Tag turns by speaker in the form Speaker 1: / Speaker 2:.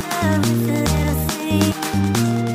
Speaker 1: love with a little thing.